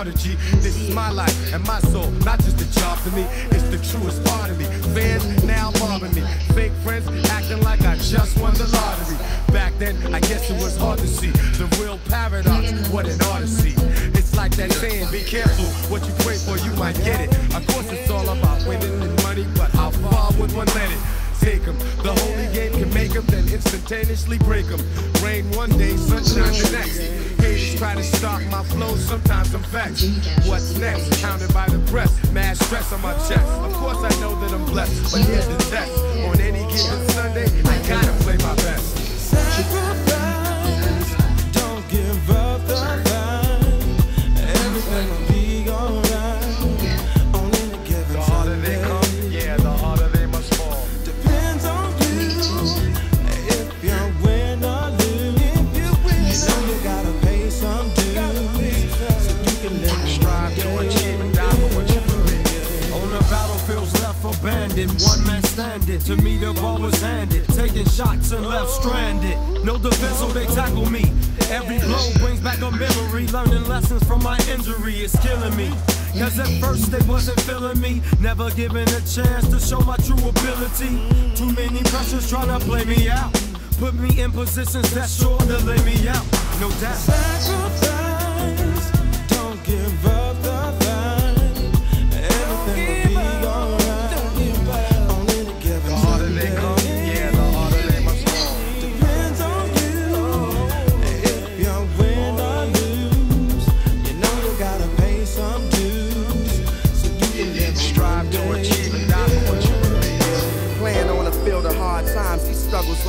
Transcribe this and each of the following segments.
I'm G. This is my life and my soul, not just a job to me. It's the truest part of me. Fans now bothering me. Fake friends acting like I just won the lottery. Back then, I guess it was hard to see the real paradox. What an odyssey. It's like that saying, be careful what you pray for, you might get it. Of course, it's all about winning and money, but how far would one let it? Take 'em. The holy game can make 'em, then instantaneously break 'em. Rain one day, sunshine the next. Try to stop my flow, sometimes I'm vexed. What's next? Counted by the press, mad stress on my chest. Of course, I know that I'm blessed, but here's the test. To me, the ball was handed. Taking shots and left stranded. No defense, so they tackle me. Every blow brings back a memory. Learning lessons from my injury is killing me. Cause at first they wasn't feeling me. Never given a chance to show my true ability. Too many pressures trying to play me out. Put me in positions that's sure to lay me out. No doubt.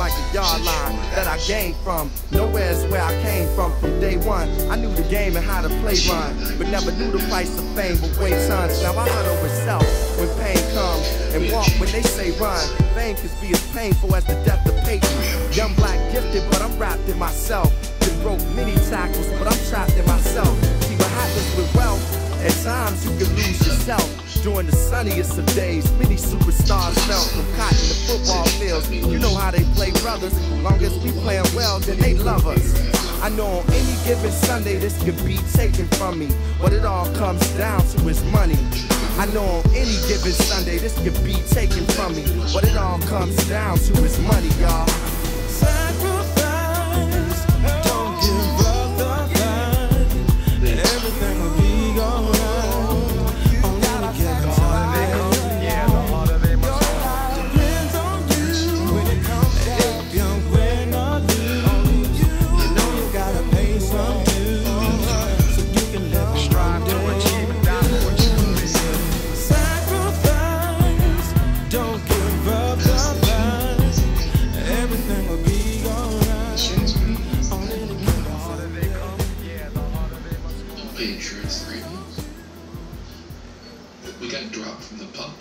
Like a yard line that I gained from. Nowhere's where I came from from day one. I knew the game and how to play run, but never knew the price of fame would weigh tons. Now I huddle with self when pain comes and walk when they say run. Fame can be as painful as the death of Payton. Young black gifted, but I'm wrapped in myself. Been broke many tackles, but I'm trapped in myself. See what happens with wealth. At times you can lose yourself. During the sunniest of days, many superstars fell from cotton to football fields. You know how they play brothers. Long as we playing well, then they love us. I know on any given Sunday this could be taken from me. but it all comes down to his money. I know on any given Sunday this could be taken from me. but it all comes down to his money, y'all.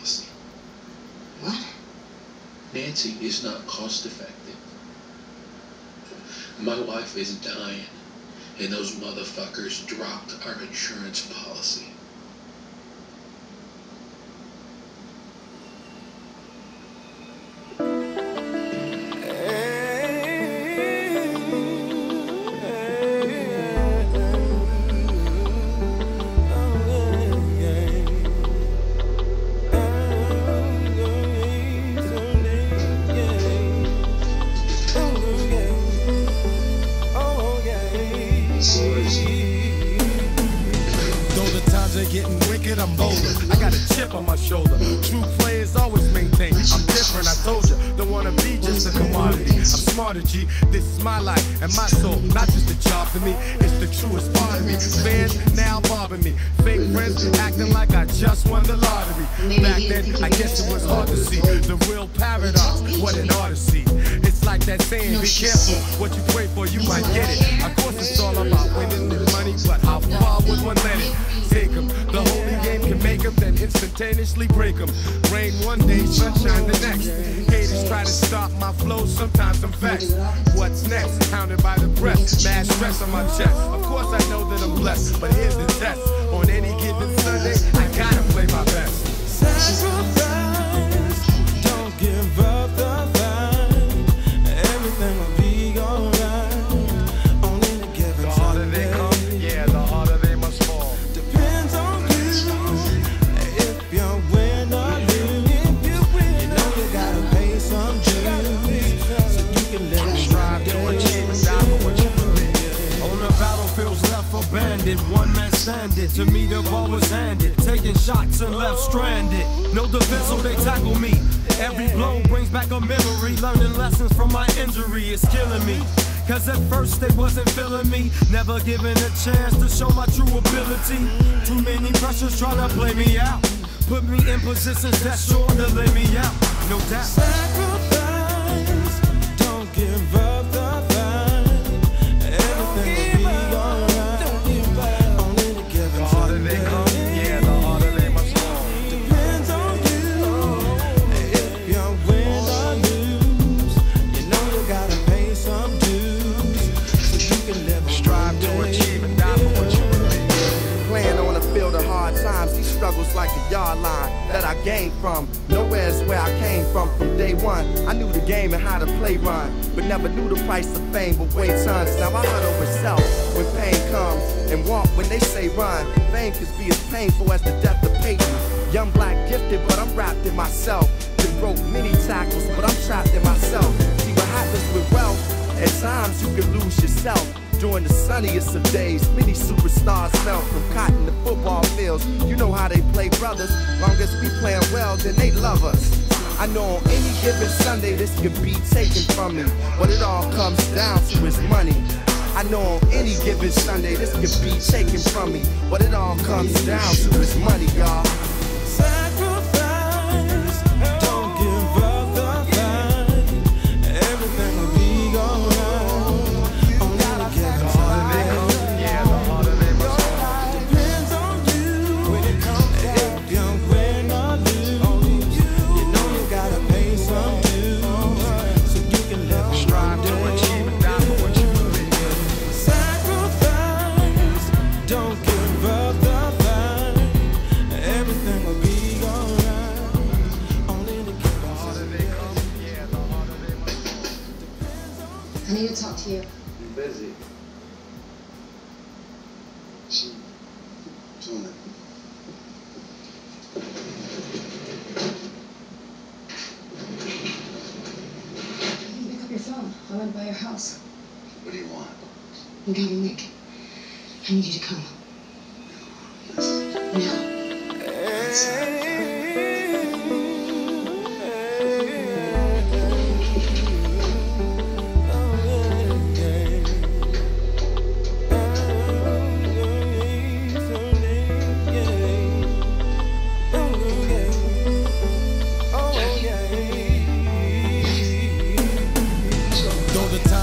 Policy. What? Nancy is not cost effective. My wife is dying, and those motherfuckers dropped our insurance policy. Getting wicked, I'm bolder. I got a chip on my shoulder. True players always maintain. I'm different, I told you. Don't wanna be just a commodity. I'm smarter, G. This is my life and my soul. Not just a job for me, it's the truest part of me. Fans now bothering me. Fake friends acting like I just won the lottery. Back then, I guess it was hard to see the real paradox. What an odyssey. It's like that saying, be careful what you pray for, you might get it. Of course, it's all about winning the money, but how far would one let it take 'em? The holy game can make 'em, then instantaneously break 'em. Rain one day, sunshine the next. Haters try to stop my flow, sometimes I'm vexed. What's next? Counted by the breath, mad stress on my chest. Of course, I know that I'm blessed, but here's the test. On any given Sunday, I gotta play my best. Sacrifice, one man standing. To me, the ball was handed. Taking shots and left stranded. No defense, so they tackle me. Every blow brings back a memory. Learning lessons from my injury is killing me. Cause at first they wasn't feeling me. Never given a chance to show my true ability. Too many pressures trying to play me out. Put me in positions that's sure to lay me out. No doubt. Sacrifice, don't give up struggles like a yard line that I gained from. Nowhere's where I came from from day one. I knew the game and how to play run, but never knew the price of fame. But wait tons, now I huddle with self when pain comes and walk when they say run. Fame can be as painful as the death of Payton. Young black gifted, but I'm wrapped in myself. Been broke many tackles, but I'm trapped in myself. See what happens with wealth. At times you can lose yourself. During the sunniest of days, many superstars melt from cotton to football fields. You know how they play brothers. Long as we playing well, then they love us. I know on any given Sunday this could be taken from me. but it all comes down to is money. I know on any given Sunday this could be taken from me. What it all comes down to is money, y'all. I went by your house. What do you want? I'm Nick. I need you to come. Now.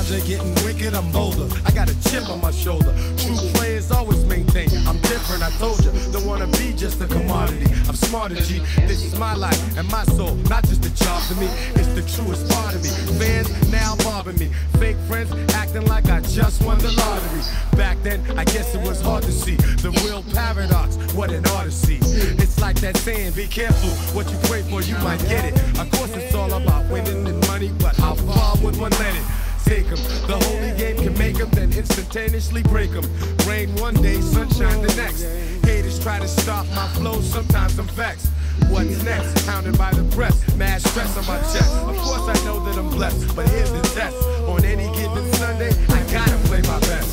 Are getting wicked, I'm bolder. I got a chip on my shoulder. True players always maintain. I'm different, I told you. Don't wanna be just a commodity. I'm smarter, G. This is my life and my soul. Not just a job to me, it's the truest part of me. Fans now bothering me. Fake friends acting like I just won the lottery. Back then, I guess it was hard to see the real paradox. What an odyssey. It's like that saying, be careful what you pray for, you might get it. Of course, it's all about winning and money, but how far would one let it? take them. The holy game can make them, then instantaneously break them. Rain one day, sunshine the next. Haters try to stop my flow, sometimes I'm vexed. What's next? Hounded by the press, mad stress on my chest. Of course I know that I'm blessed, but here's the test. On any given Sunday, I gotta play my best.